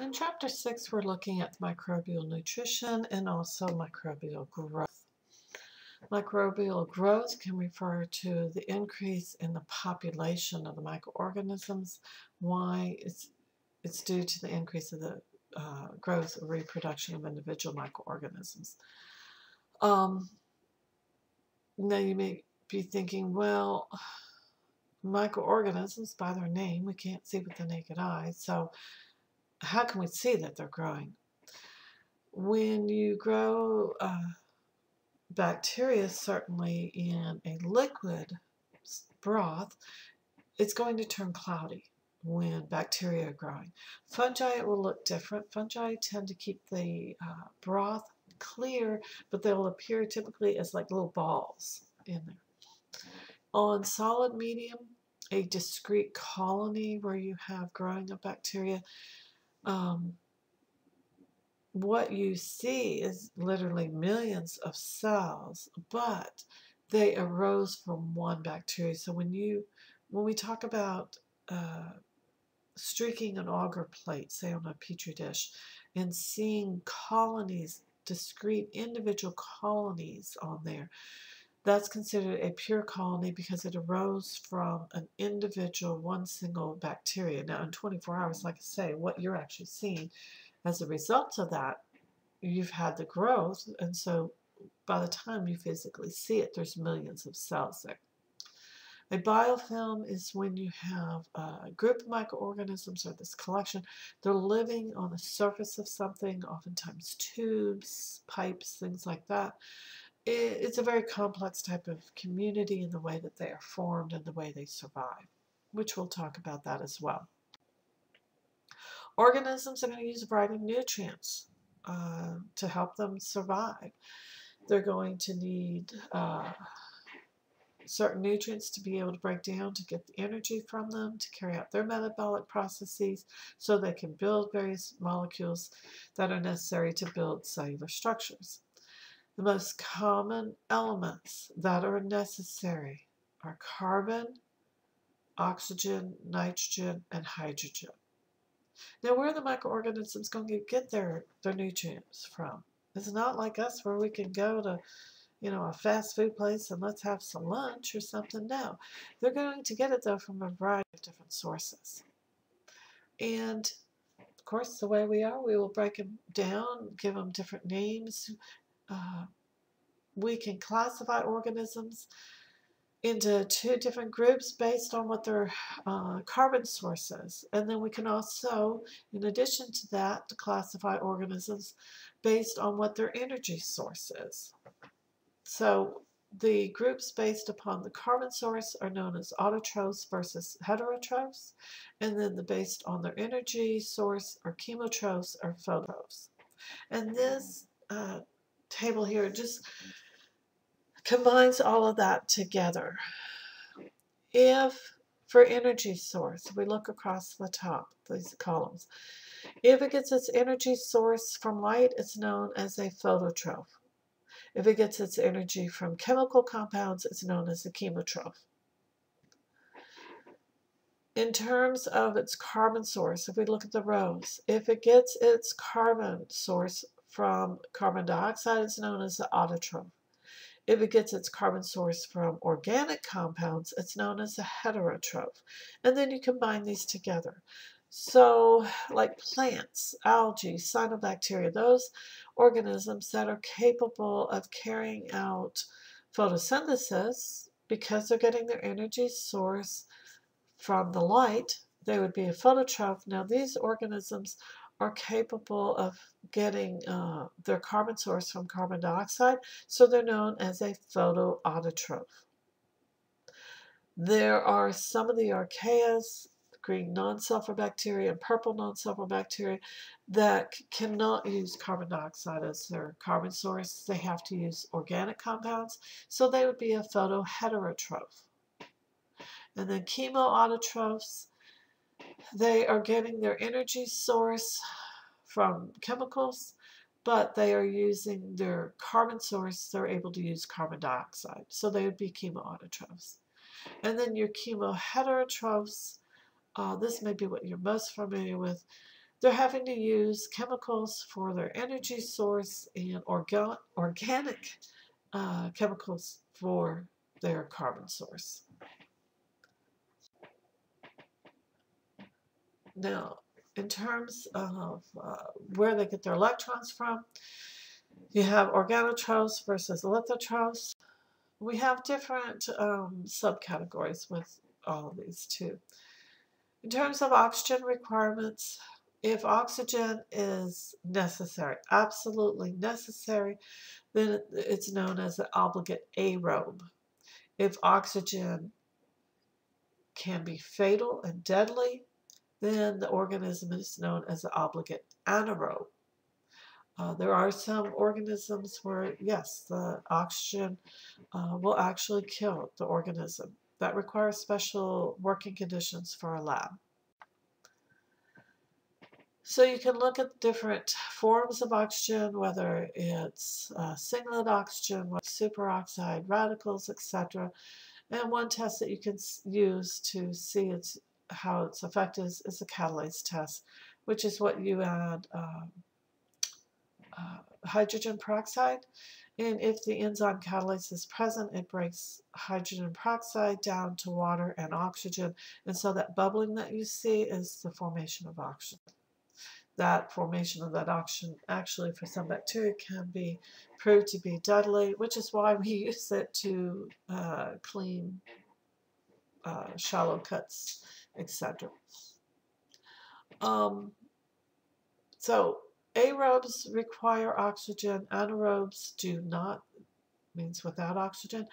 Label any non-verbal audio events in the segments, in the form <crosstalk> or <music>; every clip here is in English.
In chapter 6, we're looking at microbial nutrition and also microbial growth. Microbial growth can refer to the increase in the population of the microorganisms. Why? It's, it's due to the increase of the uh, growth or reproduction of individual microorganisms. Um, now you may be thinking, well, microorganisms, by their name, we can't see with the naked eye, so how can we see that they're growing? When you grow uh, bacteria, certainly in a liquid broth, it's going to turn cloudy when bacteria are growing. Fungi it will look different. Fungi tend to keep the uh, broth clear, but they'll appear typically as like little balls in there. On solid medium, a discrete colony where you have growing of bacteria, um, what you see is literally millions of cells, but they arose from one bacteria. So when you, when we talk about uh, streaking an agar plate, say on a petri dish, and seeing colonies, discrete individual colonies on there, that's considered a pure colony because it arose from an individual, one single bacteria. Now, in 24 hours, like I say, what you're actually seeing as a result of that, you've had the growth, and so by the time you physically see it, there's millions of cells there. A biofilm is when you have a group of microorganisms or this collection. They're living on the surface of something, oftentimes tubes, pipes, things like that it's a very complex type of community in the way that they are formed and the way they survive, which we'll talk about that as well. Organisms are going to use a variety of nutrients uh, to help them survive. They're going to need uh, certain nutrients to be able to break down to get the energy from them to carry out their metabolic processes so they can build various molecules that are necessary to build cellular structures. The most common elements that are necessary are carbon, oxygen, nitrogen, and hydrogen. Now, where are the microorganisms going to get their, their nutrients from? It's not like us where we can go to, you know, a fast food place and let's have some lunch or something. No, they're going to get it, though, from a variety of different sources. And, of course, the way we are, we will break them down, give them different names, uh, we can classify organisms into two different groups based on what their uh, carbon source is. And then we can also, in addition to that, classify organisms based on what their energy source is. So the groups based upon the carbon source are known as autotrophs versus heterotrophs, and then the based on their energy source are chemotrophs or phototrophs. And this uh, table here just combines all of that together. If for energy source, we look across the top, these columns. If it gets its energy source from light, it's known as a phototroph. If it gets its energy from chemical compounds, it's known as a chemotroph. In terms of its carbon source, if we look at the rows, if it gets its carbon source from carbon dioxide, is known as the autotroph. If it gets its carbon source from organic compounds, it's known as a heterotroph. And then you combine these together. So, like plants, algae, cyanobacteria, those organisms that are capable of carrying out photosynthesis because they're getting their energy source from the light, they would be a phototroph. Now, these organisms are capable of getting uh, their carbon source from carbon dioxide, so they're known as a photoautotroph. There are some of the archaeas, green non-sulfur bacteria and purple non-sulfur bacteria that cannot use carbon dioxide as their carbon source. They have to use organic compounds, so they would be a photoheterotroph. And then chemoautotrophs, they are getting their energy source from chemicals, but they are using their carbon source. They're able to use carbon dioxide. So they would be chemoautotrophs. And then your chemoheterotrophs, uh, this may be what you're most familiar with. they're having to use chemicals for their energy source and orga organic uh, chemicals for their carbon source. Now, in terms of uh, where they get their electrons from, you have organotrophs versus lithotrophs. We have different um, subcategories with all of these too. In terms of oxygen requirements, if oxygen is necessary, absolutely necessary, then it's known as an obligate aerobe. If oxygen can be fatal and deadly, then the organism is known as an obligate anaerobe. Uh, there are some organisms where, yes, the oxygen uh, will actually kill the organism. That requires special working conditions for a lab. So you can look at different forms of oxygen, whether it's uh, singlet oxygen, superoxide, radicals, etc. And one test that you can use to see its, how it's affected is, is the catalase test, which is what you add um, uh, hydrogen peroxide. And if the enzyme catalase is present, it breaks hydrogen peroxide down to water and oxygen. And so that bubbling that you see is the formation of oxygen that formation of that oxygen actually for some bacteria can be proved to be deadly, which is why we <laughs> use it to uh, clean uh, shallow cuts, etc. Um, so aerobes require oxygen, anaerobes do not, means without oxygen.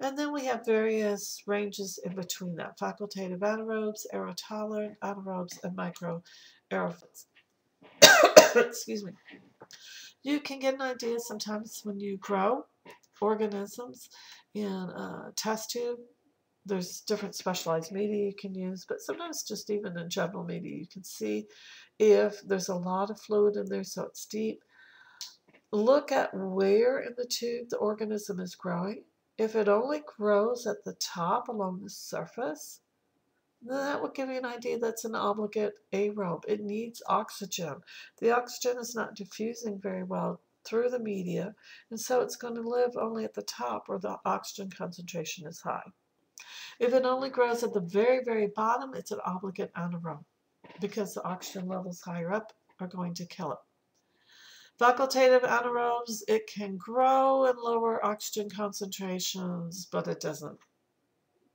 And then we have various ranges in between that, facultative anaerobes, aerotolerant anaerobes, and microaerophiles. <coughs> excuse me, you can get an idea sometimes when you grow organisms in a test tube. There's different specialized media you can use, but sometimes just even in general media you can see if there's a lot of fluid in there so it's deep. Look at where in the tube the organism is growing. If it only grows at the top along the surface, that will give you an idea that's an obligate aerobe. It needs oxygen. The oxygen is not diffusing very well through the media, and so it's going to live only at the top where the oxygen concentration is high. If it only grows at the very, very bottom, it's an obligate anaerobe because the oxygen levels higher up are going to kill it. Facultative anaerobes, it can grow in lower oxygen concentrations, but it doesn't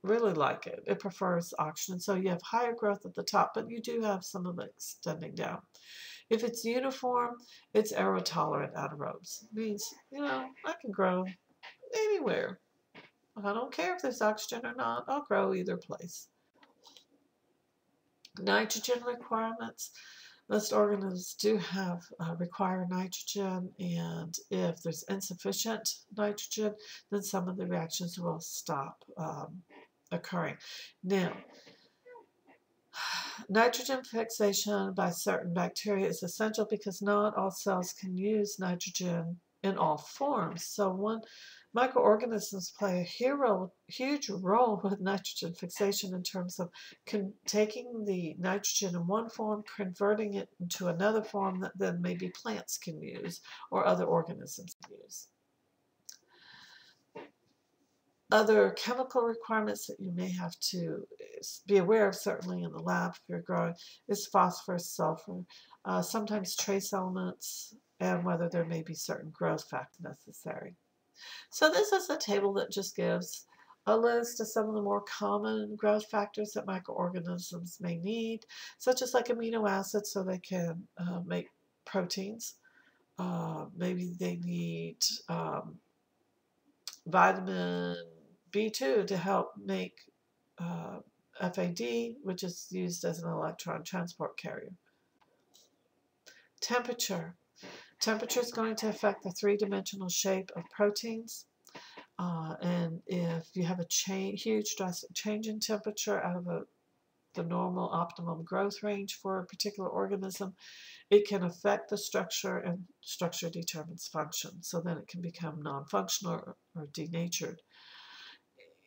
really like it. It prefers oxygen, so you have higher growth at the top, but you do have some of it extending down. If it's uniform, it's aerotolerant anaerobes. It means, you know, I can grow anywhere. I don't care if there's oxygen or not. I'll grow either place. Nitrogen requirements. Most organisms do have uh, require nitrogen, and if there's insufficient nitrogen, then some of the reactions will stop. Um, occurring. Now, <sighs> nitrogen fixation by certain bacteria is essential because not all cells can use nitrogen in all forms. So one microorganisms play a hero, huge role with nitrogen fixation in terms of taking the nitrogen in one form, converting it into another form that then maybe plants can use or other organisms can use. Other chemical requirements that you may have to be aware of, certainly in the lab if you're growing, is phosphorus, sulfur, uh, sometimes trace elements, and whether there may be certain growth factors necessary. So this is a table that just gives a list of some of the more common growth factors that microorganisms may need, such as like amino acids so they can uh, make proteins. Uh, maybe they need um, vitamin B2 to help make uh, FAD, which is used as an electron transport carrier. Temperature. Temperature is going to affect the three-dimensional shape of proteins. Uh, and if you have a huge drastic change in temperature out of a, the normal optimum growth range for a particular organism, it can affect the structure and structure determines function. So then it can become non-functional or, or denatured.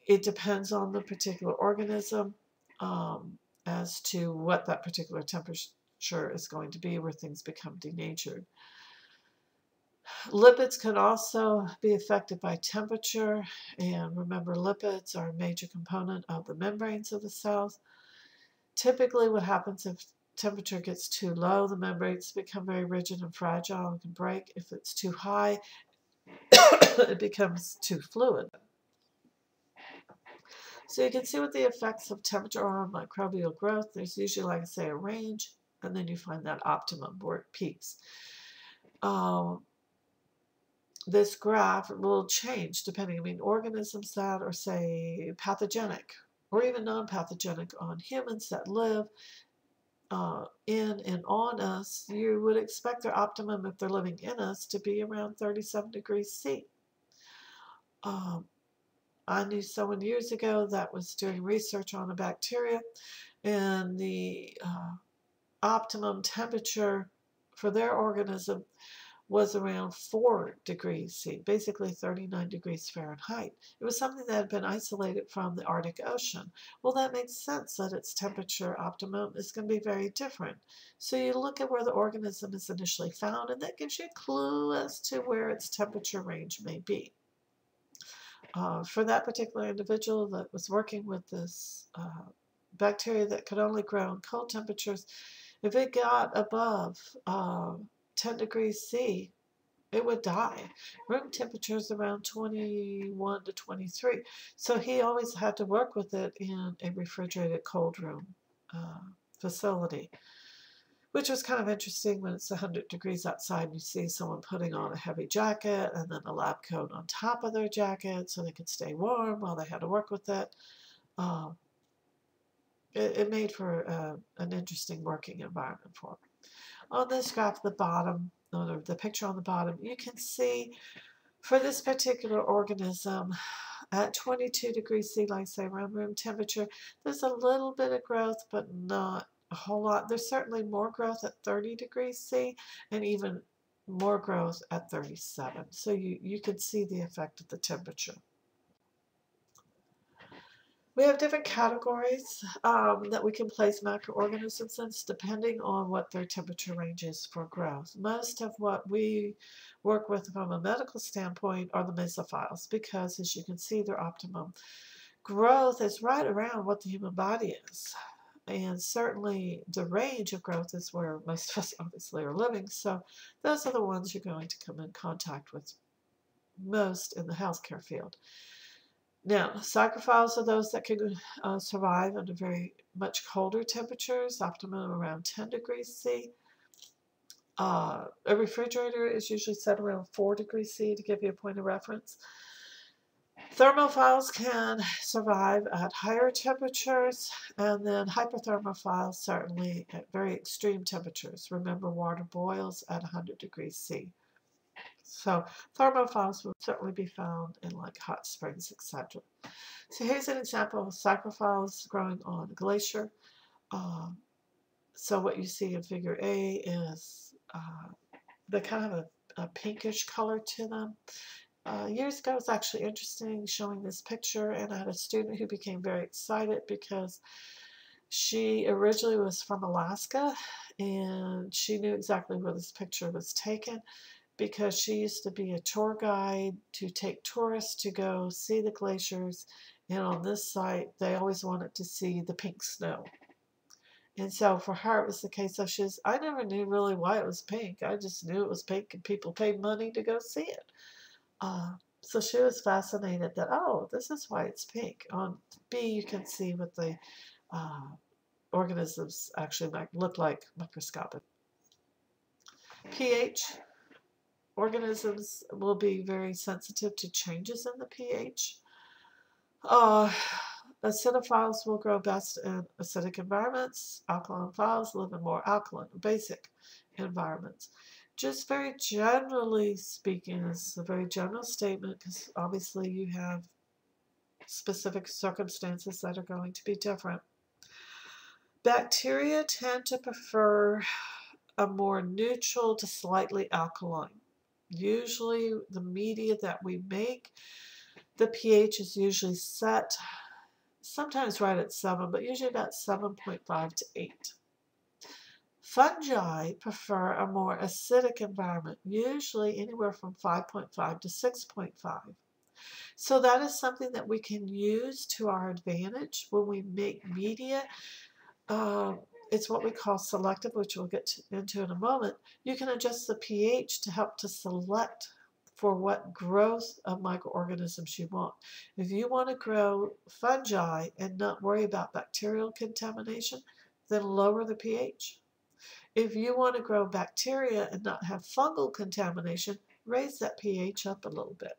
It depends on the particular organism um, as to what that particular temperature is going to be where things become denatured. Lipids can also be affected by temperature, and remember, lipids are a major component of the membranes of the cells. Typically, what happens if temperature gets too low, the membranes become very rigid and fragile and can break. If it's too high, <coughs> it becomes too fluid. So you can see what the effects of temperature are on microbial growth. There's usually, like I say, a range, and then you find that optimum where it peaks. Um, this graph will change depending, I mean, organisms that are, say, pathogenic or even non-pathogenic on humans that live uh, in and on us, you would expect their optimum if they're living in us to be around 37 degrees C. Um, I knew someone years ago that was doing research on a bacteria, and the uh, optimum temperature for their organism was around 4 degrees C, basically 39 degrees Fahrenheit. It was something that had been isolated from the Arctic Ocean. Well, that makes sense that its temperature optimum is going to be very different. So you look at where the organism is initially found, and that gives you a clue as to where its temperature range may be. Uh, for that particular individual that was working with this uh, bacteria that could only grow in cold temperatures, if it got above uh, 10 degrees C, it would die. Room temperature is around 21 to 23. So he always had to work with it in a refrigerated cold room uh, facility, which was kind of interesting when it's 100 degrees outside and you see someone putting on a heavy jacket and then a lab coat on top of their jacket so they could stay warm while they had to work with it. Um, it, it, made for uh, an interesting working environment for them on this graph at the bottom, or the picture on the bottom, you can see for this particular organism at 22 degrees C, like say room temperature, there's a little bit of growth, but not a whole lot. There's certainly more growth at 30 degrees C and even more growth at 37. So you, you can see the effect of the temperature. We have different categories um, that we can place microorganisms in depending on what their temperature range is for growth. Most of what we work with from a medical standpoint are the mesophiles because as you can see their optimum growth is right around what the human body is. And certainly the range of growth is where most of us <laughs> obviously are living. So those are the ones you're going to come in contact with most in the healthcare field. Now, psychrophiles are those that can uh, survive under very much colder temperatures, optimum around 10 degrees C. Uh, a refrigerator is usually set around 4 degrees C to give you a point of reference. Thermophiles can survive at higher temperatures, and then hyperthermophiles certainly at very extreme temperatures. Remember, water boils at 100 degrees C. So thermophiles will certainly be found in like hot springs, etc. So here's an example of psychrophiles growing on a glacier. Um, so what you see in figure A is uh, the kind of a, a, pinkish color to them. Uh, years ago, it was actually interesting showing this picture, and I had a student who became very excited because she originally was from Alaska, and she knew exactly where this picture was taken because she used to be a tour guide to take tourists to go see the glaciers. And on this site, they always wanted to see the pink snow. And so for her, it was the case of she's, I never knew really why it was pink. I just knew it was pink and people paid money to go see it. Uh, so she was fascinated that, oh, this is why it's pink. On B, you can see what the uh, organisms actually might look like microscopic. pH, organisms will be very sensitive to changes in the pH. Uh, acidophiles will grow best in acidic environments. Alkaline philes live in more alkaline, basic environments. Just very generally speaking, this is a very general statement because obviously you have specific circumstances that are going to be different. Bacteria tend to prefer a more neutral to slightly alkaline Usually the media that we make, the pH is usually set sometimes right at 7, but usually about 7.5 to 8. Fungi prefer a more acidic environment, usually anywhere from 5.5 to 6.5. So that is something that we can use to our advantage when we make media. Uh, it's what we call selective, which we'll get to, into in a moment. You can adjust the pH to help to select for what growth of microorganisms you want. If you want to grow fungi and not worry about bacterial contamination, then lower the pH. If you want to grow bacteria and not have fungal contamination, raise that pH up a little bit.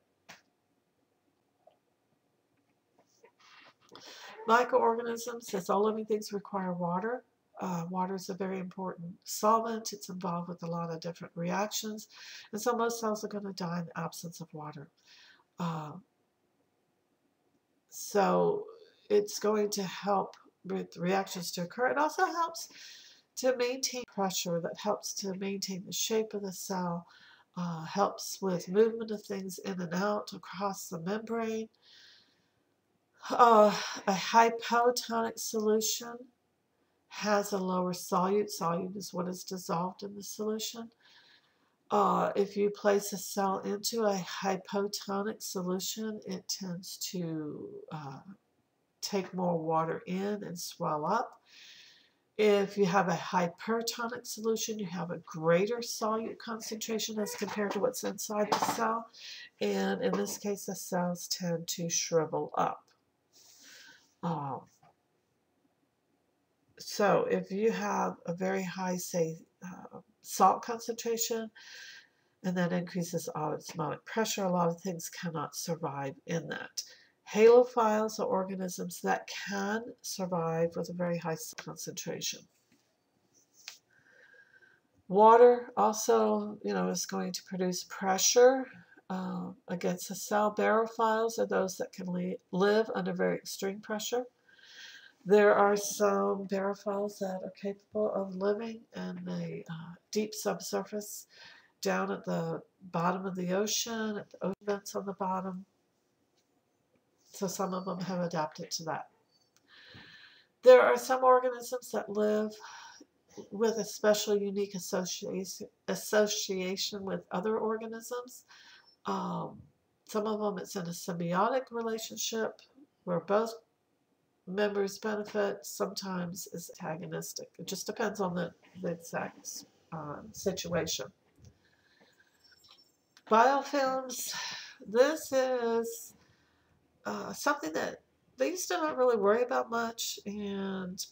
Microorganisms, as all living things, require water. Uh, water is a very important solvent. It's involved with a lot of different reactions. And so most cells are going to die in the absence of water. Uh, so it's going to help with reactions to occur. It also helps to maintain pressure that helps to maintain the shape of the cell, uh, helps with movement of things in and out across the membrane. Uh, a hypotonic solution has a lower solute. Solute is what is dissolved in the solution. Uh, if you place a cell into a hypotonic solution, it tends to uh, take more water in and swell up. If you have a hypertonic solution, you have a greater solute concentration as compared to what's inside the cell. And in this case, the cells tend to shrivel up. Um, so if you have a very high, say, uh, salt concentration, and that increases osmotic pressure, a lot of things cannot survive in that. Halophiles are organisms that can survive with a very high concentration. Water also, you know, is going to produce pressure uh, against the cell. Barophiles are those that can live under very extreme pressure. There are some barophiles that are capable of living in the uh, deep subsurface, down at the bottom of the ocean, at the ocean vents on the bottom. So some of them have adapted to that. There are some organisms that live with a special unique association, association with other organisms. Um, some of them it's in a symbiotic relationship where both members benefit. Sometimes is antagonistic. It just depends on the, the exact uh, situation. Biofilms, this is uh, something that they used to not really worry about much, and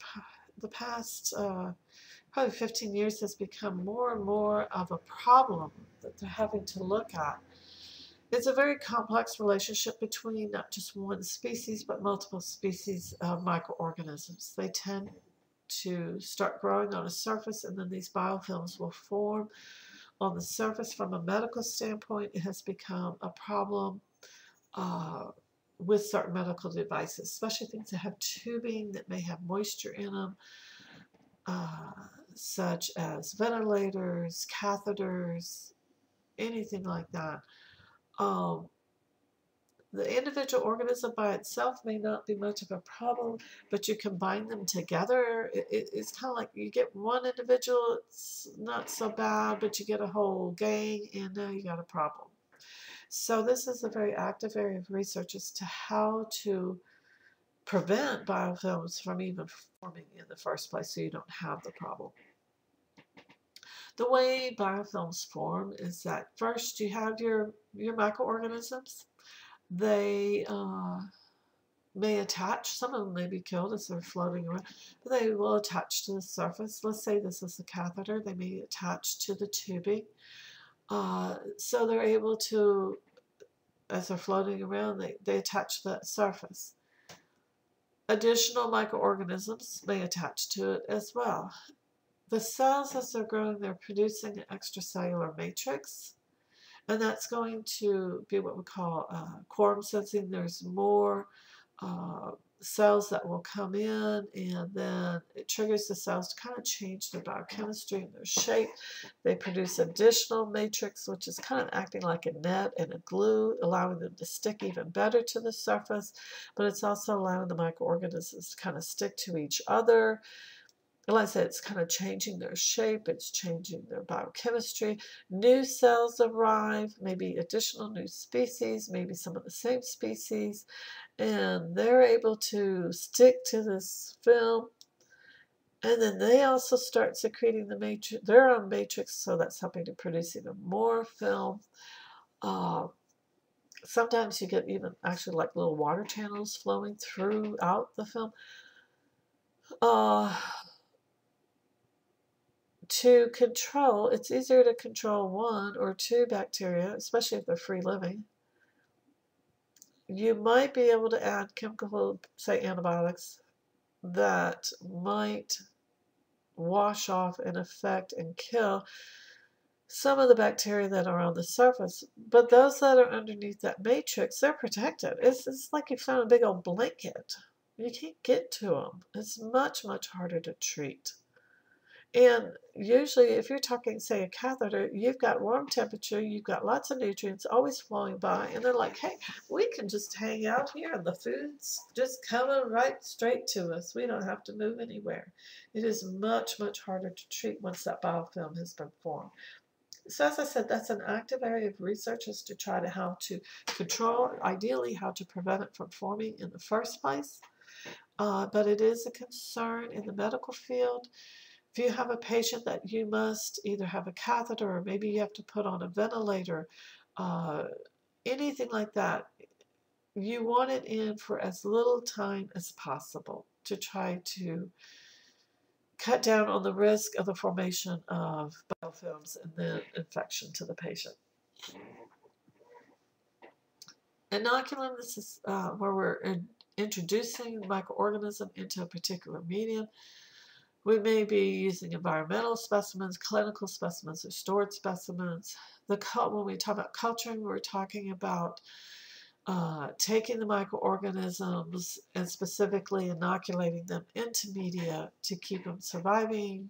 the past uh, probably 15 years has become more and more of a problem that they're having to look at. It's a very complex relationship between not just one species, but multiple species of microorganisms. They tend to start growing on a surface, and then these biofilms will form on the surface. From a medical standpoint, it has become a problem uh, with certain medical devices, especially things that have tubing that may have moisture in them, uh, such as ventilators, catheters, anything like that. Um, the individual organism by itself may not be much of a problem, but you combine them together, it, it, it's kind of like you get one individual, it's not so bad, but you get a whole gang, and now you got a problem. So this is a very active area of research as to how to prevent biofilms from even forming in the first place so you don't have the problem. The way biofilms form is that first you have your, your microorganisms. They uh, may attach, some of them may be killed as they're floating around, but they will attach to the surface. Let's say this is a catheter. They may attach to the tubing. Uh, so they're able to, as they're floating around, they, they attach to that surface. Additional microorganisms may attach to it as well. The cells, as they're growing, they're producing an extracellular matrix, and that's going to be what we call uh, quorum sensing. There's more uh, cells that will come in and then it triggers the cells to kind of change their biochemistry and their shape. They produce additional matrix which is kind of acting like a net and a glue, allowing them to stick even better to the surface, but it's also allowing the microorganisms to kind of stick to each other. Said, it's kind of changing their shape, it's changing their biochemistry. New cells arrive, maybe additional new species, maybe some of the same species, and they're able to stick to this film. And then they also start secreting the matrix, their own matrix, so that's helping to produce even more film. Uh, sometimes you get even actually like little water channels flowing throughout the film. Uh, to control, it's easier to control one or two bacteria, especially if they're free living. You might be able to add chemical, say antibiotics, that might wash off and affect and kill some of the bacteria that are on the surface. But those that are underneath that matrix, they're protected. It's, it's like you found a big old blanket. You can't get to them. It's much, much harder to treat. And usually, if you're talking, say, a catheter, you've got warm temperature, you've got lots of nutrients always flowing by, and they're like, hey, we can just hang out here, and the food's just coming right straight to us. We don't have to move anywhere. It is much, much harder to treat once that biofilm has been formed. So as I said, that's an active area of research is to try to how to control, ideally how to prevent it from forming in the first place. Uh, but it is a concern in the medical field. If you have a patient that you must either have a catheter or maybe you have to put on a ventilator, uh, anything like that, you want it in for as little time as possible to try to cut down on the risk of the formation of biofilms and then infection to the patient. Inoculum, this is uh, where we're in introducing microorganism into a particular medium. We may be using environmental specimens, clinical specimens, or stored specimens. The when we talk about culturing, we're talking about uh, taking the microorganisms and specifically inoculating them into media to keep them surviving,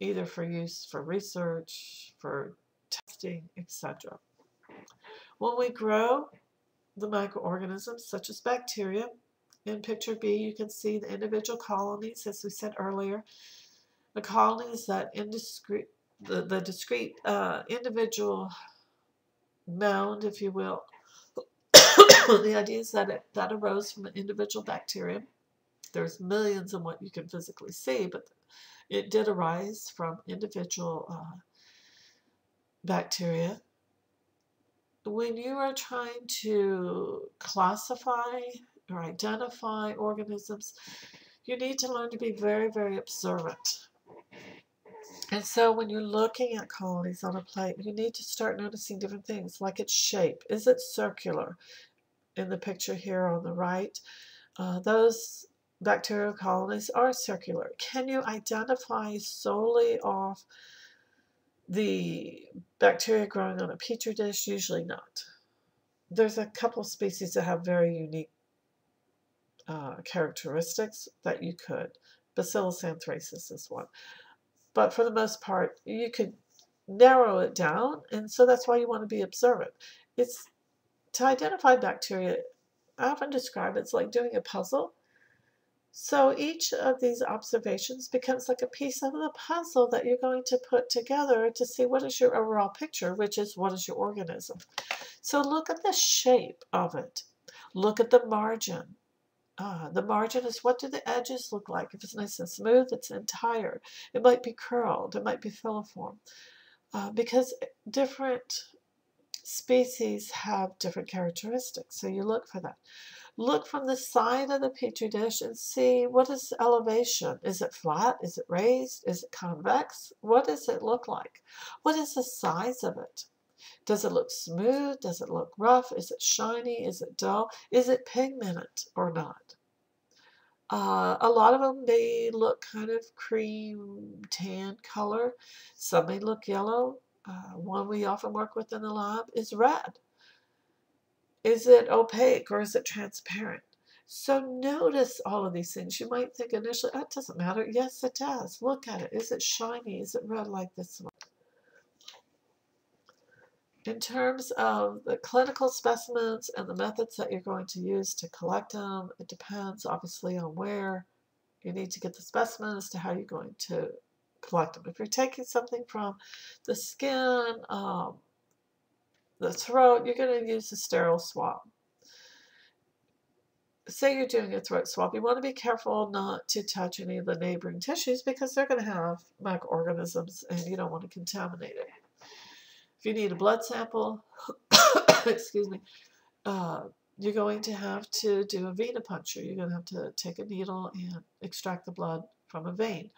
either for use for research, for testing, etc. When we grow the microorganisms, such as bacteria, in picture B, you can see the individual colonies, as we said earlier. The colonies that indiscrete, the, the discrete uh, individual mound, if you will. <coughs> the idea is that it, that arose from an individual bacterium. There's millions in what you can physically see, but it did arise from individual uh, bacteria. When you are trying to classify or identify organisms, you need to learn to be very, very observant. And so when you're looking at colonies on a plate, you need to start noticing different things, like its shape. Is it circular? In the picture here on the right, uh, those bacterial colonies are circular. Can you identify solely off the bacteria growing on a petri dish? Usually not. There's a couple species that have very unique uh, characteristics that you could. Bacillus anthracis is one. But for the most part, you could narrow it down, and so that's why you want to be observant. It's to identify bacteria, I often describe it's like doing a puzzle. So each of these observations becomes like a piece of the puzzle that you're going to put together to see what is your overall picture, which is what is your organism. So look at the shape of it. Look at the margin. Uh, the margin is what do the edges look like? If it's nice and smooth, it's entire. It might be curled. It might be filiform. Uh, because different species have different characteristics. So you look for that. Look from the side of the petri dish and see what is elevation. Is it flat? Is it raised? Is it convex? What does it look like? What is the size of it? Does it look smooth? Does it look rough? Is it shiny? Is it dull? Is it pigmented or not? Uh, a lot of them may look kind of cream tan color. Some may look yellow. Uh, one we often work with in the lab is red. Is it opaque or is it transparent? So notice all of these things. You might think initially, that doesn't matter. Yes, it does. Look at it. Is it shiny? Is it red like this one? In terms of the clinical specimens and the methods that you're going to use to collect them, it depends obviously on where You need to get the specimen as to how you're going to collect them. If you're taking something from the skin, um, the throat, you're going to use a sterile swab. Say you're doing a throat swab, you want to be careful not to touch any of the neighboring tissues because they're going to have microorganisms and you don't want to contaminate it. If you need a blood sample, <coughs> excuse me, uh, you're going to have to do a venipuncture. You're going to have to take a needle and extract the blood from a vein.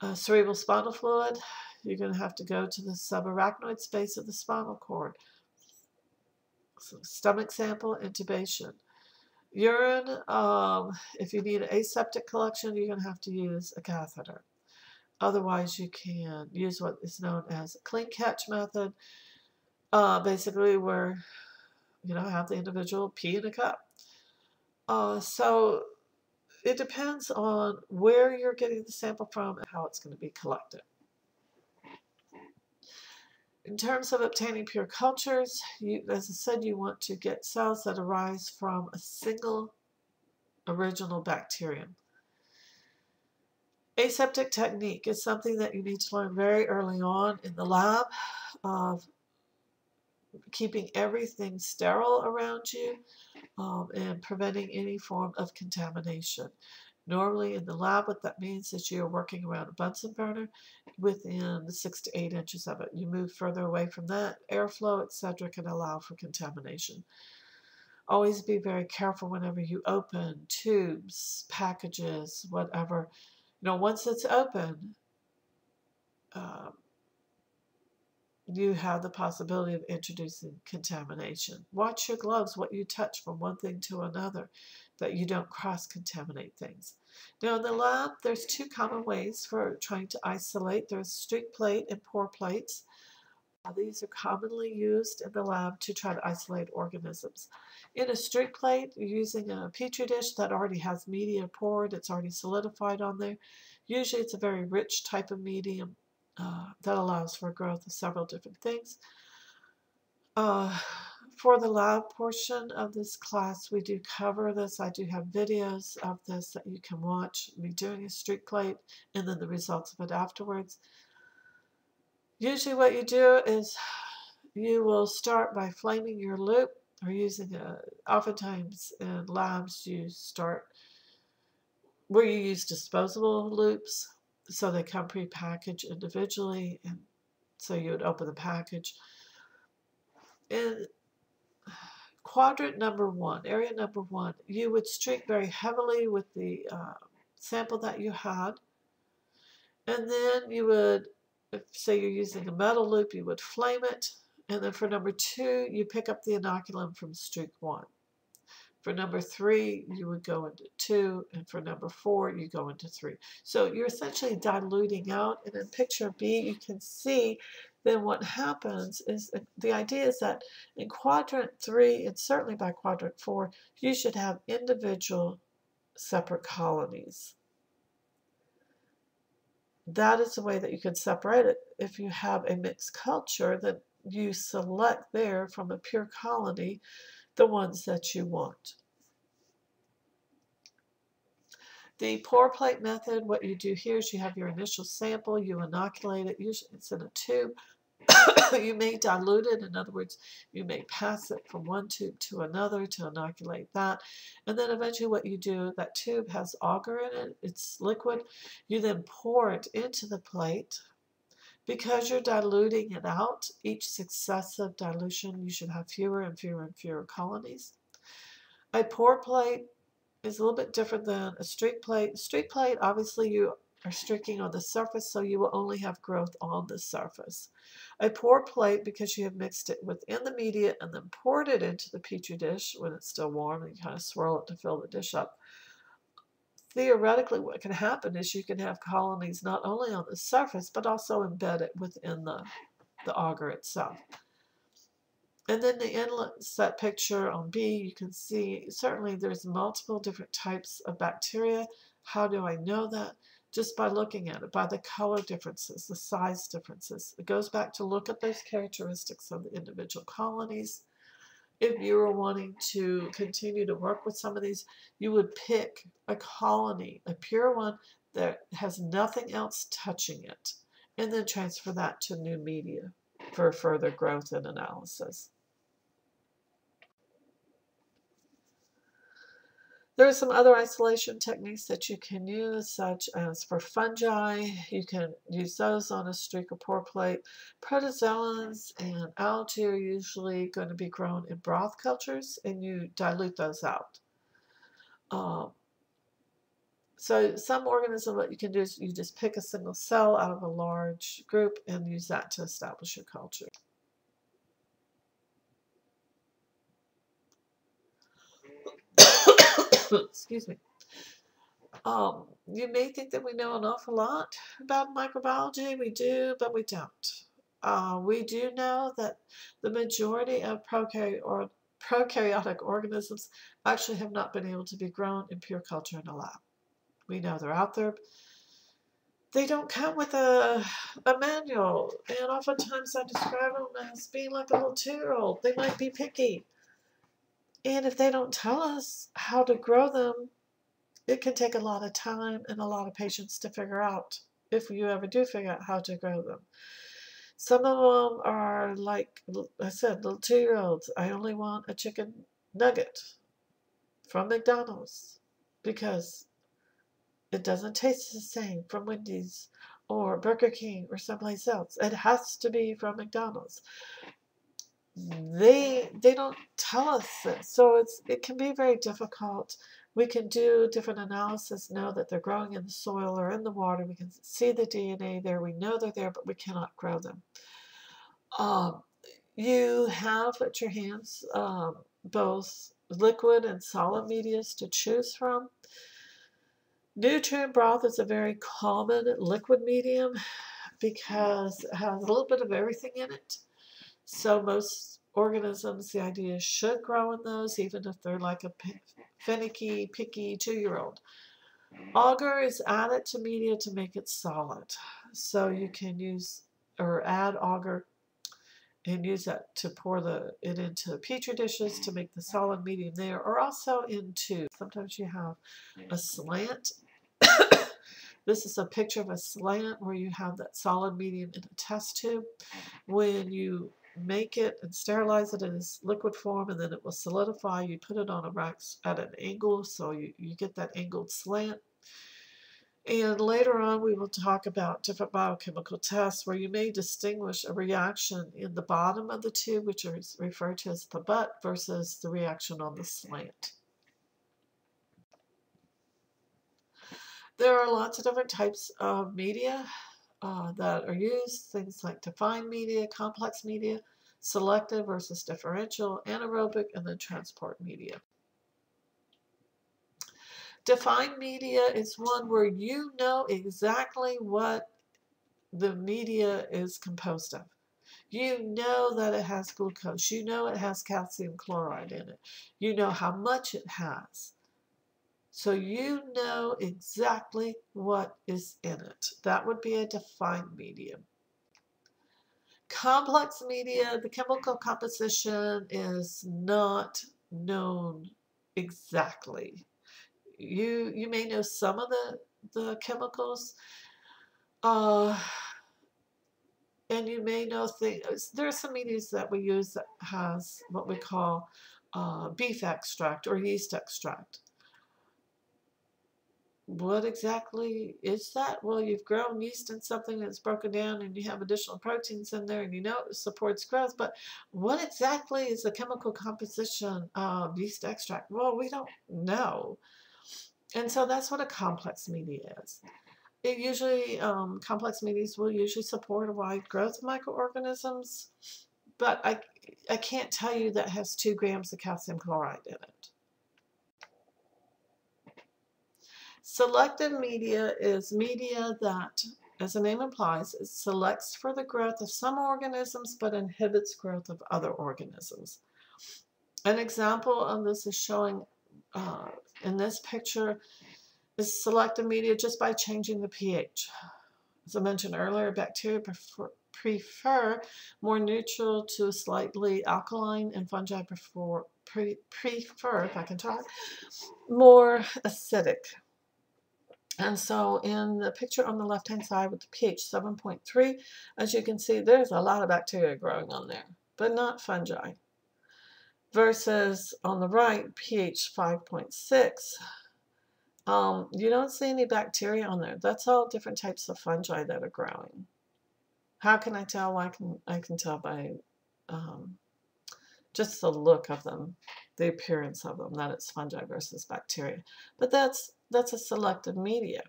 Uh, cerebral spinal fluid, you're going to have to go to the subarachnoid space of the spinal cord. So stomach sample, intubation. Urine, um, if you need an aseptic collection, you're going to have to use a catheter. Otherwise, you can use what is known as a clean catch method, uh, basically where, you know, have the individual pee in a cup. Uh, so it depends on where you're getting the sample from and how it's going to be collected. In terms of obtaining pure cultures, you, as I said, you want to get cells that arise from a single original bacterium. Aseptic technique is something that you need to learn very early on in the lab of keeping everything sterile around you um, and preventing any form of contamination. Normally in the lab, what that means is you're working around a Bunsen burner within six to eight inches of it. You move further away from that, airflow, etc. can allow for contamination. Always be very careful whenever you open tubes, packages, whatever. Know, once it's open, um, you have the possibility of introducing contamination. Watch your gloves, what you touch from one thing to another, that you don't cross-contaminate things. Now in the lab, there's two common ways for trying to isolate. There's streak plate and pour plates. These are commonly used in the lab to try to isolate organisms. In a streak plate, using a petri dish that already has media poured, it's already solidified on there. Usually it's a very rich type of medium uh, that allows for growth of several different things. Uh, for the lab portion of this class, we do cover this. I do have videos of this that you can watch me doing a streak plate and then the results of it afterwards. Usually what you do is you will start by flaming your loop or using a, oftentimes in labs you start where you use disposable loops so they come pre-packaged individually and so you would open the package. In quadrant number one area number one you would streak very heavily with the uh, sample that you had and then you would say you're using a metal loop you would flame it and then for number two you pick up the inoculum from streak one for number three, you would go into two, and for number four, you go into three. So you're essentially diluting out, and in picture B, you can see then what happens is uh, the idea is that in quadrant three, and certainly by quadrant four, you should have individual separate colonies. That is the way that you can separate it. If you have a mixed culture, then you select there from a pure colony the ones that you want. The pour plate method, what you do here is you have your initial sample, you inoculate it, usually it's in a tube. <coughs> you may dilute it, in other words, you may pass it from one tube to another to inoculate that. And then eventually what you do, that tube has agar in it, it's liquid. You then pour it into the plate, because you're diluting it out, each successive dilution, you should have fewer and fewer and fewer colonies. A pour plate is a little bit different than a streak plate. Streak plate, obviously you are streaking on the surface, so you will only have growth on the surface. A pour plate, because you have mixed it within the media and then poured it into the petri dish when it's still warm, and you kind of swirl it to fill the dish up, theoretically what can happen is you can have colonies not only on the surface but also embedded within the, the agar itself. And then the inlet set picture on B, you can see certainly there's multiple different types of bacteria. How do I know that? Just by looking at it, by the color differences, the size differences. It goes back to look at those characteristics of the individual colonies if you were wanting to continue to work with some of these, you would pick a colony, a pure one that has nothing else touching it, and then transfer that to new media for further growth and analysis. There are some other isolation techniques that you can use, such as for fungi. You can use those on a streak or pour plate. Protozoans and algae are usually going to be grown in broth cultures, and you dilute those out. Um, so some organism what you can do is you just pick a single cell out of a large group and use that to establish your culture. Excuse me. Um, you may think that we know an awful lot about microbiology. We do, but we don't. Uh, we do know that the majority of prokaryotic, or prokaryotic organisms actually have not been able to be grown in pure culture in a lab. We know they're out there. They don't come with a, a manual, and oftentimes I describe them as being like a little two-year-old. They might be picky. And if they don't tell us how to grow them, it can take a lot of time and a lot of patience to figure out if you ever do figure out how to grow them. Some of them are like I said, little two year olds. I only want a chicken nugget from McDonald's because it doesn't taste the same from Wendy's or Burger King or someplace else. It has to be from McDonald's they they don't tell us this. So it's it can be very difficult. We can do different analysis, know that they're growing in the soil or in the water. We can see the DNA there. We know they're there, but we cannot grow them. Um, you have at your hands um, both liquid and solid medias to choose from. Nutrient broth is a very common liquid medium because it has a little bit of everything in it. So most organisms, the idea should grow in those, even if they're like a finicky, picky two-year-old. Agar is added to media to make it solid. So you can use or add agar and use that to pour the it into petri dishes to make the solid medium there, or also into, sometimes you have a slant. <coughs> this is a picture of a slant where you have that solid medium in a test tube. When you make it and sterilize it in its liquid form and then it will solidify. You put it on a rack at an angle so you, you get that angled slant. And later on we will talk about different biochemical tests where you may distinguish a reaction in the bottom of the tube, which is referred to as the butt, versus the reaction on the slant. There are lots of different types of media uh, that are used, things like defined media, complex media, selective versus differential, anaerobic, and then transport media. Defined media is one where you know exactly what the media is composed of. You know that it has glucose. You know it has calcium chloride in it. You know how much it has. So you know exactly what is in it. That would be a defined medium. Complex media, the chemical composition is not known exactly. You you may know some of the, the chemicals, uh, and you may know things. There are some medias that we use that has what we call uh, beef extract or yeast extract what exactly is that? Well, you've grown yeast in something that's broken down and you have additional proteins in there and you know it supports growth, but what exactly is the chemical composition of yeast extract? Well, we don't know. And so that's what a complex media is. It usually, um, complex medias will usually support a wide growth of microorganisms, but I, I can't tell you that has two grams of calcium chloride in it. Selective media is media that, as the name implies, it selects for the growth of some organisms but inhibits growth of other organisms. An example of this is showing uh, in this picture is selective media just by changing the pH. As I mentioned earlier, bacteria prefer, prefer more neutral to slightly alkaline, and fungi prefer, pre, prefer, if I can talk, more acidic. And so in the picture on the left-hand side with the pH 7.3, as you can see, there's a lot of bacteria growing on there, but not fungi. Versus on the right, pH 5.6, um, you don't see any bacteria on there. That's all different types of fungi that are growing. How can I tell? I can, I can tell by um, just the look of them, the appearance of them, that it's fungi versus bacteria. But that's, that's a selective media.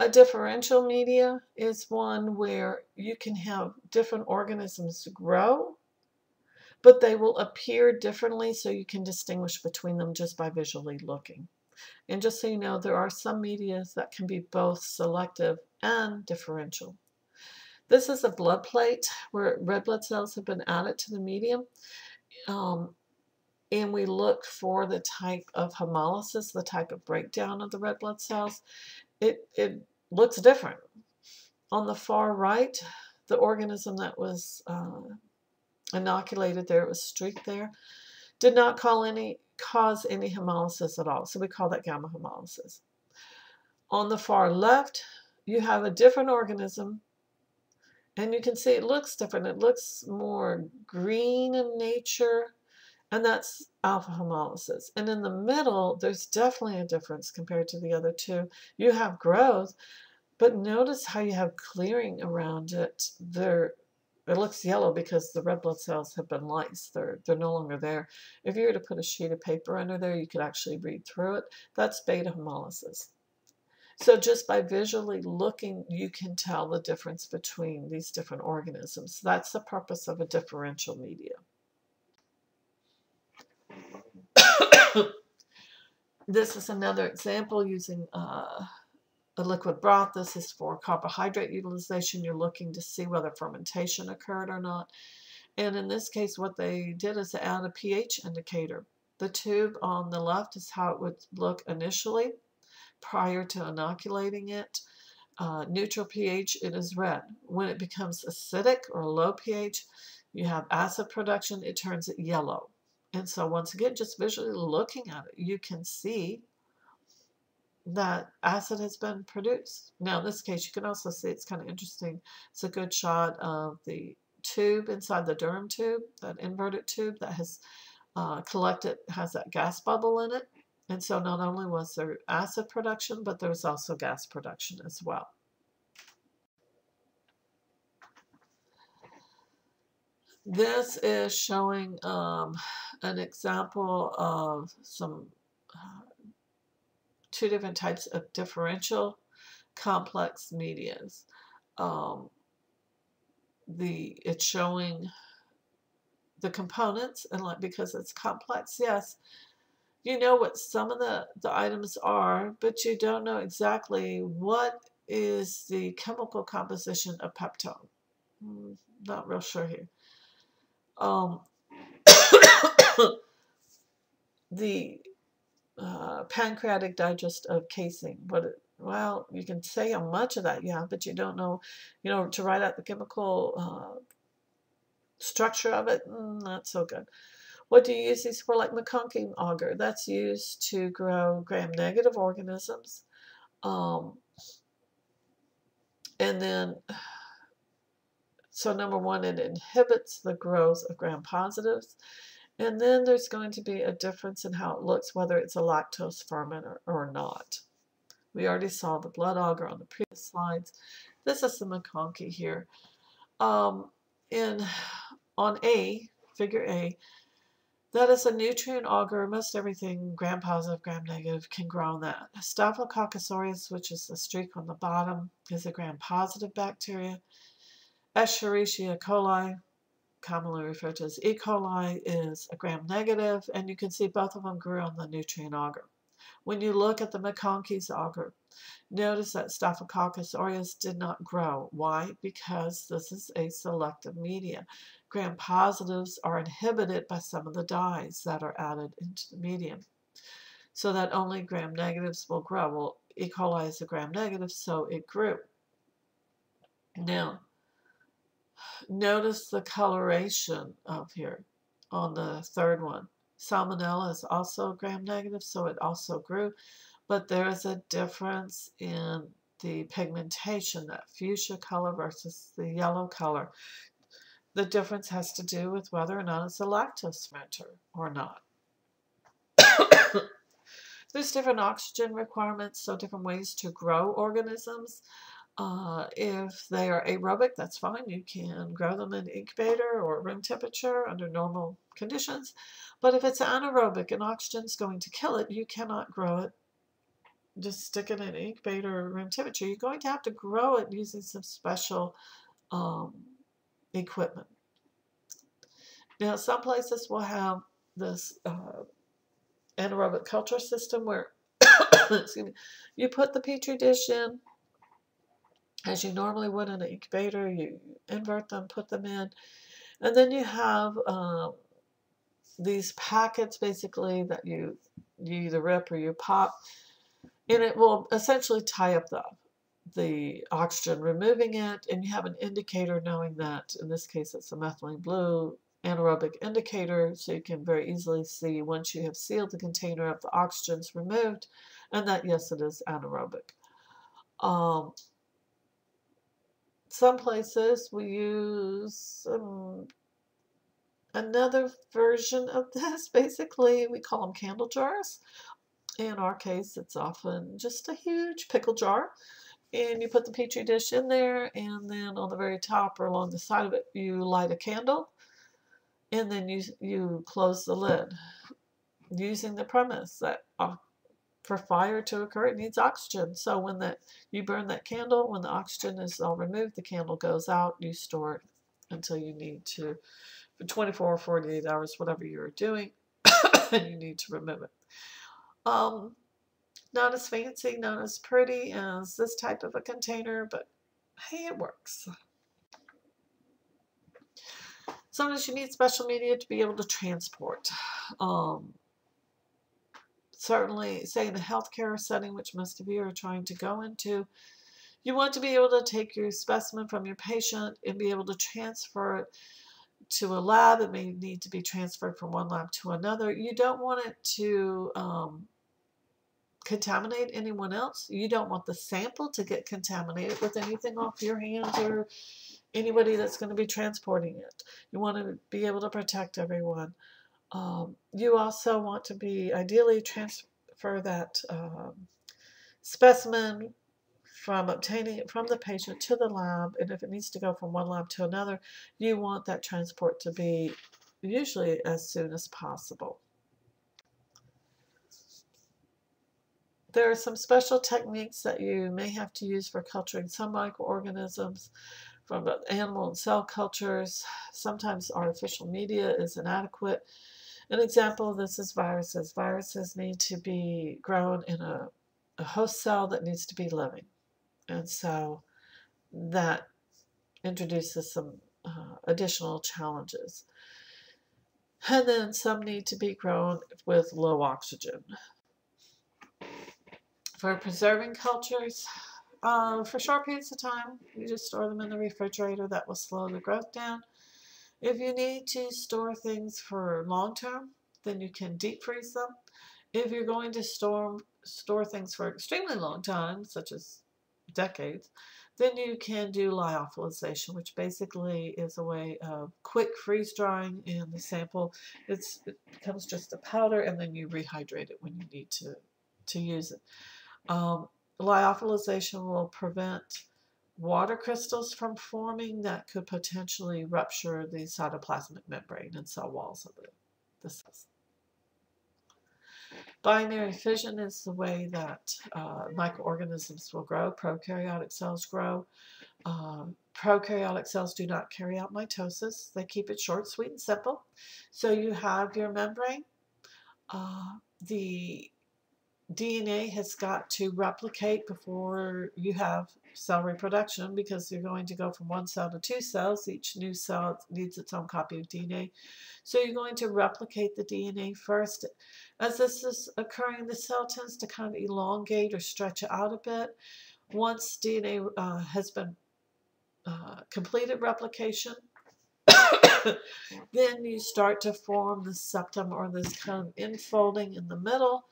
A differential media is one where you can have different organisms grow but they will appear differently so you can distinguish between them just by visually looking. And just so you know, there are some medias that can be both selective and differential. This is a blood plate where red blood cells have been added to the medium. Um, and we look for the type of hemolysis, the type of breakdown of the red blood cells. It, it looks different. On the far right, the organism that was uh, inoculated there, it was streaked there, did not call any, cause any hemolysis at all. So we call that gamma hemolysis. On the far left, you have a different organism and you can see it looks different. It looks more green in nature, and that's alpha hemolysis. And in the middle, there's definitely a difference compared to the other two. You have growth, but notice how you have clearing around it. There, it looks yellow because the red blood cells have been lysed. They're, they're no longer there. If you were to put a sheet of paper under there, you could actually read through it. That's beta hemolysis. So just by visually looking, you can tell the difference between these different organisms. That's the purpose of a differential media. <laughs> this is another example using uh, a liquid broth. This is for carbohydrate utilization. You're looking to see whether fermentation occurred or not. And in this case, what they did is add a pH indicator. The tube on the left is how it would look initially prior to inoculating it. Uh, neutral pH, it is red. When it becomes acidic or low pH, you have acid production, it turns it yellow. And so once again, just visually looking at it, you can see that acid has been produced. Now, in this case, you can also see it's kind of interesting. It's a good shot of the tube inside the Durham tube, that inverted tube that has uh, collected, has that gas bubble in it. And so not only was there acid production, but there was also gas production as well. This is showing um, an example of some uh, two different types of differential complex medias. Um, the it's showing the components and like because it's complex, yes, you know what some of the, the items are, but you don't know exactly what is the chemical composition of peptone. Hmm, not real sure here. Um, <coughs> the uh, pancreatic digest of casein. What? It, well, you can say how much of that you have, but you don't know. You know, to write out the chemical uh, structure of it, mm, not so good. What do you use these for? Like MacConkey agar. That's used to grow gram-negative organisms. Um, and then, so number one, it inhibits the growth of gram-positives. And then there's going to be a difference in how it looks, whether it's a lactose ferment or, or not. We already saw the blood agar on the previous slides. This is the MacConkey here. Um, in, on A, figure A, that is a nutrient agar. Most everything gram-positive, gram-negative can grow on that. Staphylococcus aureus, which is the streak on the bottom, is a gram-positive bacteria. Escherichia coli, commonly referred to as E. coli, is a gram-negative, and you can see both of them grew on the nutrient agar. When you look at the MacConkey's agar, notice that Staphylococcus aureus did not grow. Why? Because this is a selective media gram-positives are inhibited by some of the dyes that are added into the medium. So that only gram-negatives will grow. Well, E. coli is a gram-negative, so it grew. Now, notice the coloration of here on the third one. Salmonella is also gram negative, so it also grew, but there is a difference in the pigmentation, that fuchsia color versus the yellow color. The difference has to do with whether or not it's a lactose fermenter or not. <coughs> There's different oxygen requirements, so different ways to grow organisms. Uh, if they are aerobic, that's fine. You can grow them in incubator or room temperature under normal conditions. But if it's anaerobic and oxygen is going to kill it, you cannot grow it. Just stick it in an incubator or room temperature. You're going to have to grow it using some special um, equipment. Now, some places will have this uh, anaerobic culture system where <coughs> excuse me, you put the petri dish in as you normally would in an incubator. You invert them, put them in, and then you have um, these packets basically that you you either rip or you pop, and it will essentially tie up the the oxygen, removing it, and you have an indicator knowing that in this case it's a methylene blue anaerobic indicator so you can very easily see once you have sealed the container up the oxygen's removed and that yes it is anaerobic. Um, some places we use um, another version of <laughs> this. Basically, we call them candle jars. In our case, it's often just a huge pickle jar. And you put the petri dish in there, and then on the very top or along the side of it, you light a candle, and then you, you close the lid using the premise that uh, for fire to occur, it needs oxygen. So when that you burn that candle, when the oxygen is all removed, the candle goes out. You store it until you need to, for 24 or 48 hours, whatever you're doing, <coughs> and you need to remove it. Um, not as fancy, not as pretty as this type of a container, but hey, it works. Sometimes you need special media to be able to transport. Um, certainly, say in a healthcare setting, which most of you are trying to go into, you want to be able to take your specimen from your patient and be able to transfer it to a lab. It may need to be transferred from one lab to another. You don't want it to um, contaminate anyone else. You don't want the sample to get contaminated with anything off your hands or anybody that's going to be transporting it. You want to be able to protect everyone. Um, you also want to be ideally transfer that um, specimen from obtaining it from the patient to the lab, and if it needs to go from one lab to another, you want that transport to be usually as soon as possible. There are some special techniques that you may have to use for culturing some microorganisms from animal and cell cultures. Sometimes artificial media is inadequate. An example of this is viruses. Viruses need to be grown in a, a host cell that needs to be living. And so that introduces some uh, additional challenges. And then some need to be grown with low oxygen. For preserving cultures, uh, for short periods of time, you just store them in the refrigerator. That will slow the growth down. If you need to store things for long term, then you can deep freeze them. If you're going to store, store things for extremely long time, such as decades, then you can do lyophilization, which basically is a way of quick freeze drying and the sample it's, it becomes just a powder and then you rehydrate it when you need to, to use it. Um, lyophilization will prevent water crystals from forming that could potentially rupture the cytoplasmic membrane and cell walls of the, the cells. Binary fission is the way that uh, microorganisms will grow. Prokaryotic cells grow. Um, prokaryotic cells do not carry out mitosis. They keep it short, sweet, and simple. So you have your membrane. Uh, the DNA has got to replicate before you have cell reproduction because you're going to go from one cell to two cells. Each new cell needs its own copy of DNA. So you're going to replicate the DNA first. As this is occurring, the cell tends to kind of elongate or stretch out a bit. Once DNA uh, has been uh, completed replication, <coughs> then you start to form the septum or this kind of infolding in the middle.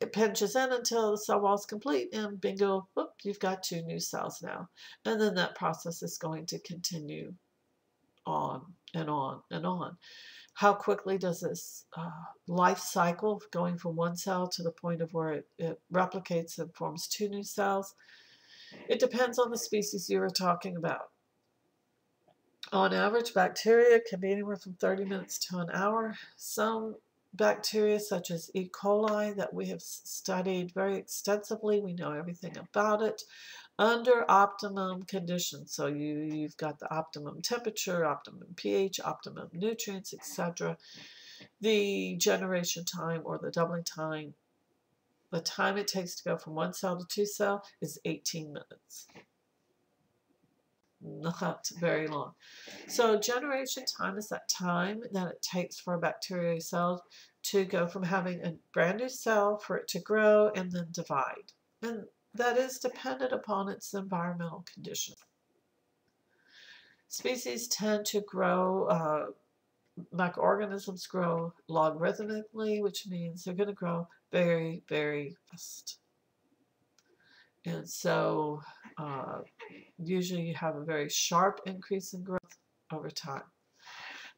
It pinches in until the cell wall is complete and bingo, whoop, you've got two new cells now. And then that process is going to continue on and on and on. How quickly does this uh, life cycle going from one cell to the point of where it, it replicates and forms two new cells? It depends on the species you are talking about. On average, bacteria can be anywhere from 30 minutes to an hour. Some bacteria, such as E. coli, that we have studied very extensively, we know everything about it, under optimum conditions. So you, you've got the optimum temperature, optimum pH, optimum nutrients, etc. The generation time or the doubling time, the time it takes to go from one cell to two cell is 18 minutes not very long. So generation time is that time that it takes for a bacterial cell to go from having a brand new cell for it to grow and then divide. And that is dependent upon its environmental conditions. Species tend to grow, uh, microorganisms grow logarithmically, which means they're going to grow very, very fast. And so uh, usually you have a very sharp increase in growth over time.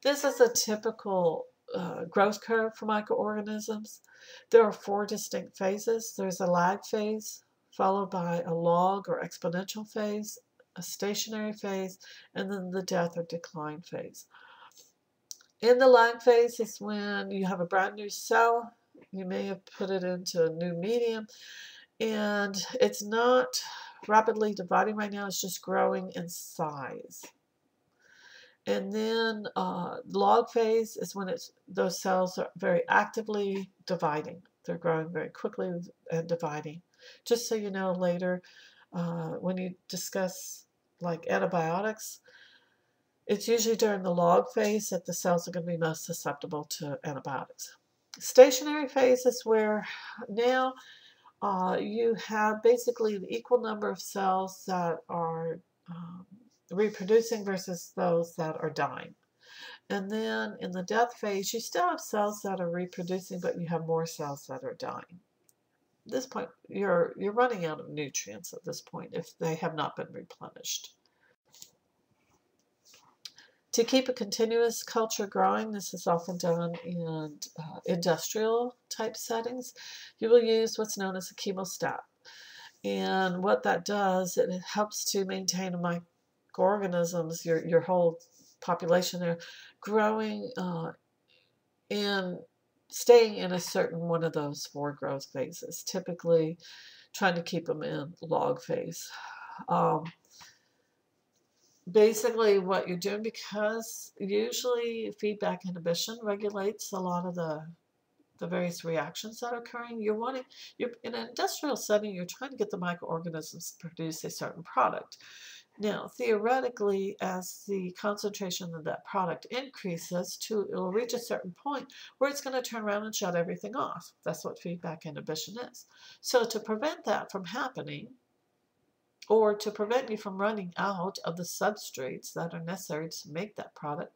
This is a typical uh, growth curve for microorganisms. There are four distinct phases. There's a lag phase, followed by a log or exponential phase, a stationary phase, and then the death or decline phase. In the lag phase is when you have a brand new cell. You may have put it into a new medium, and it's not rapidly dividing right now. It's just growing in size. And then uh, log phase is when it's those cells are very actively dividing. They're growing very quickly and dividing. Just so you know later, uh, when you discuss like antibiotics, it's usually during the log phase that the cells are going to be most susceptible to antibiotics. Stationary phase is where now uh, you have basically the equal number of cells that are um, reproducing versus those that are dying. And then in the death phase, you still have cells that are reproducing, but you have more cells that are dying. At this point, you're, you're running out of nutrients at this point if they have not been replenished. To keep a continuous culture growing, this is often done in uh, industrial type settings. You will use what's known as a chemostat. And what that does, it helps to maintain microorganisms, your, your whole population there, growing uh, and staying in a certain one of those four growth phases, typically trying to keep them in log phase. Um, basically what you're doing because usually feedback inhibition regulates a lot of the the various reactions that are occurring. You're wanting, you're in an industrial setting, you're trying to get the microorganisms to produce a certain product. Now, theoretically, as the concentration of that product increases, to it will reach a certain point where it's going to turn around and shut everything off. That's what feedback inhibition is. So to prevent that from happening, or to prevent you from running out of the substrates that are necessary to make that product.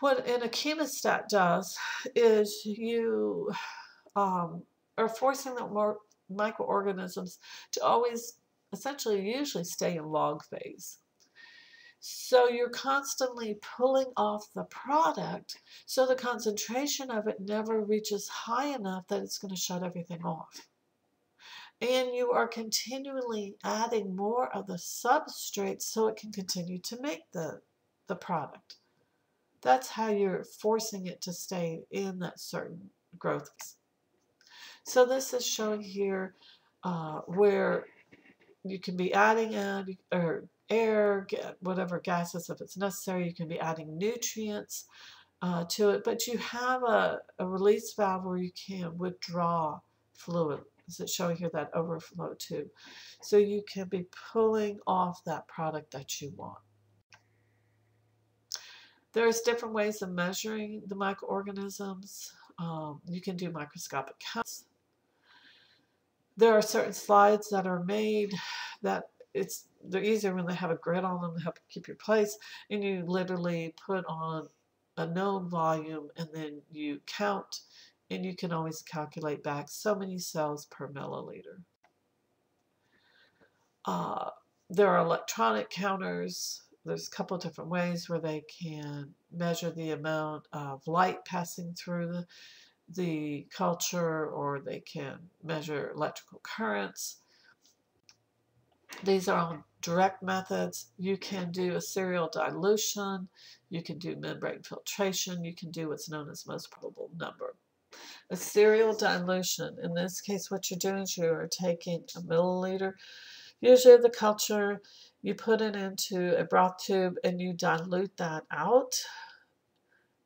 What an chemostat does is you um, are forcing the more microorganisms to always, essentially, usually stay in log phase. So you're constantly pulling off the product so the concentration of it never reaches high enough that it's going to shut everything off and you are continually adding more of the substrate so it can continue to make the, the product. That's how you're forcing it to stay in that certain growth. So this is showing here uh, where you can be adding in, or air, whatever gases if it's necessary. You can be adding nutrients uh, to it, but you have a, a release valve where you can withdraw fluid is it showing here that overflow too? So you can be pulling off that product that you want. There's different ways of measuring the microorganisms. Um, you can do microscopic counts. There are certain slides that are made that it's they're easier when they have a grid on them to help keep your place, and you literally put on a known volume and then you count, and you can always calculate back so many cells per milliliter. Uh, there are electronic counters. There's a couple different ways where they can measure the amount of light passing through the, the culture or they can measure electrical currents. These are all direct methods. You can do a serial dilution. You can do membrane filtration. You can do what's known as most probable number. A serial dilution, in this case what you're doing is you're taking a milliliter Usually of the culture, you put it into a broth tube and you dilute that out.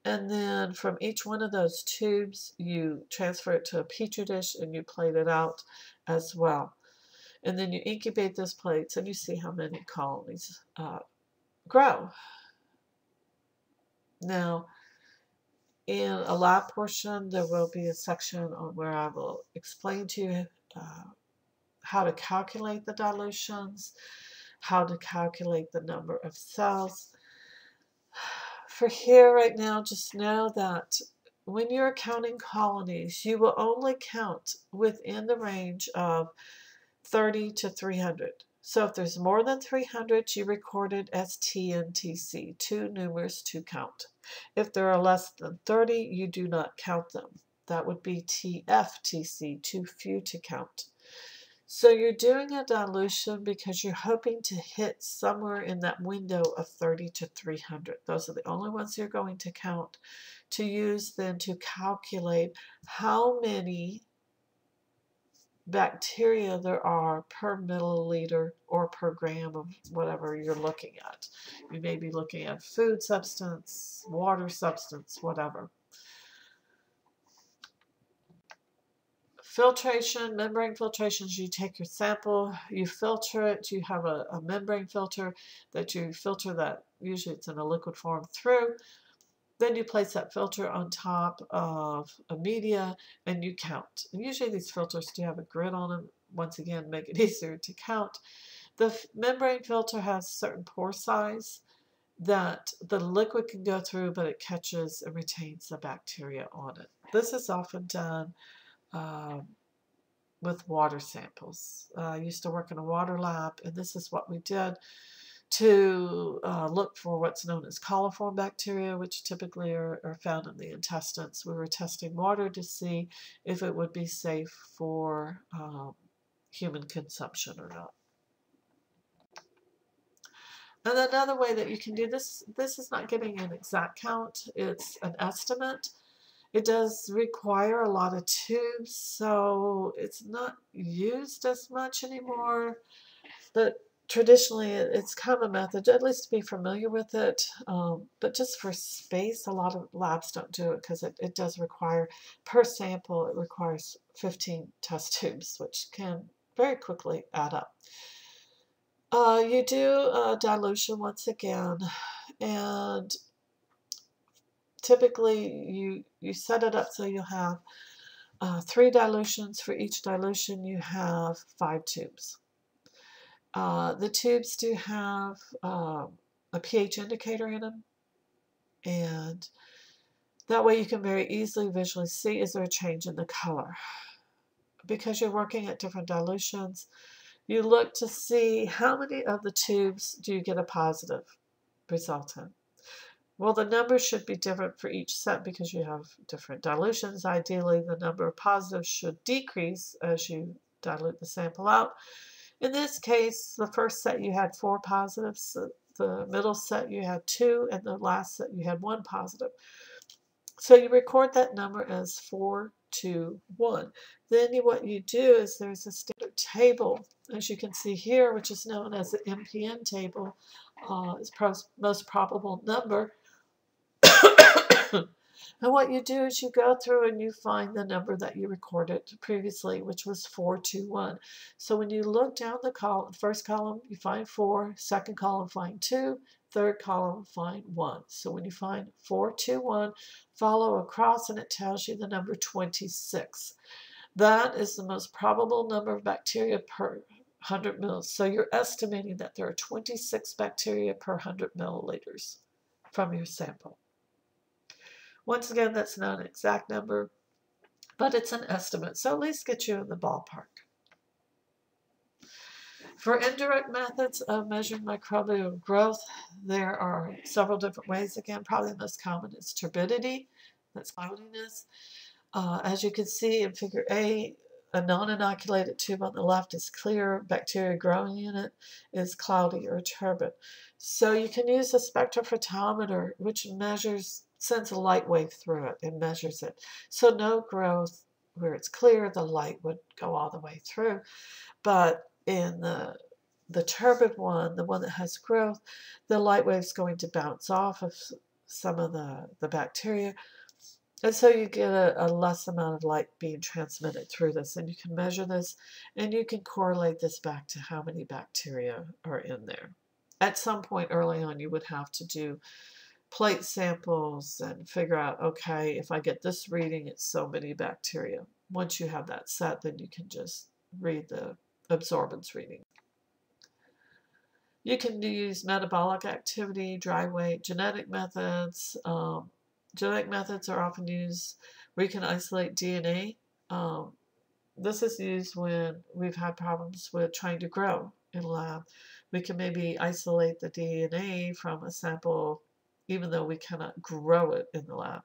And then from each one of those tubes, you transfer it to a petri dish and you plate it out as well. And then you incubate those plates and you see how many colonies uh, grow. Now, in a lab portion, there will be a section on where I will explain to you uh, how to calculate the dilutions, how to calculate the number of cells. For here right now, just know that when you're counting colonies, you will only count within the range of 30 to 300. So if there's more than 300, you record it as TNTC, too numerous to count. If there are less than 30, you do not count them. That would be TFTC, too few to count. So you're doing a dilution because you're hoping to hit somewhere in that window of 30 to 300. Those are the only ones you're going to count to use then to calculate how many bacteria there are per milliliter or per gram of whatever you're looking at. You may be looking at food substance, water substance, whatever. Filtration, membrane filtrations, you take your sample, you filter it, you have a, a membrane filter that you filter that, usually it's in a liquid form, through. Then you place that filter on top of a media and you count. And usually these filters do have a grid on them, once again, make it <laughs> easier to count. The membrane filter has a certain pore size that the liquid can go through, but it catches and retains the bacteria on it. This is often done uh, with water samples. Uh, I used to work in a water lab, and this is what we did to uh, look for what's known as coliform bacteria, which typically are, are, found in the intestines. We were testing water to see if it would be safe for um, human consumption or not. And another way that you can do this, this is not giving an exact count, it's an estimate. It does require a lot of tubes, so it's not used as much anymore. But traditionally, it's kind of a method, at least to be familiar with it. Um, but just for space, a lot of labs don't do it because it, it does require, per sample, it requires 15 test <laughs> tubes, which can very quickly add up. Uh, you do a dilution once again, and typically you, you set it up so you'll have uh, three dilutions. For each dilution, you have five tubes. Uh, the tubes do have um, a pH indicator in them, and that way you can very easily visually see is there a change in the color. Because you're working at different dilutions, you look to see how many of the tubes do you get a positive result in. Well, the numbers should be different for each set because you have different dilutions. Ideally, the number of positives should decrease as you dilute the sample out. In this case, the first set you had four positives, the middle set you had two, and the last set you had one positive. So you record that number as 421. Then you, what you do is there's a standard table, as you can see here, which is known as the MPN table. Uh, it's most probable number. And what you do is you go through and you find the number that you recorded previously, which was 421. So when you look down the column, first column, you find 4, second column, find 2, third column, find 1. So when you find 421, follow across and it tells you the number 26. That is the most probable number of bacteria per 100 mils. So you're estimating that there are 26 bacteria per 100 milliliters from your sample. Once again, that's not an exact number, but it's an estimate. So at least get you in the ballpark. For indirect methods of measuring microbial growth, there are several different ways. Again, probably the most common is turbidity, that's cloudiness. Uh, as you can see in figure A, a non-inoculated tube on the left is clear, bacteria growing in it is cloudy or turbid. So you can use a spectrophotometer, which measures, sends a light wave through it and measures it. So no growth where it's clear, the light would go all the way through. But in the the turbid one, the one that has growth, the light wave's going to bounce off of some of the, the bacteria. And so you get a, a, less amount of light being transmitted through this. And you can measure this and you can correlate this back to how many bacteria are in there. At some point early on, you would have to do plate samples and figure out, okay, if I get this reading, it's so many bacteria. Once you have that set, then you can just read the absorbance reading. You can use metabolic activity, dry weight, genetic methods. Um, genetic methods are often used where you can isolate DNA. Um, this is used when we've had problems with trying to grow in a lab. We can maybe isolate the DNA from a sample even though we cannot grow it in the lab.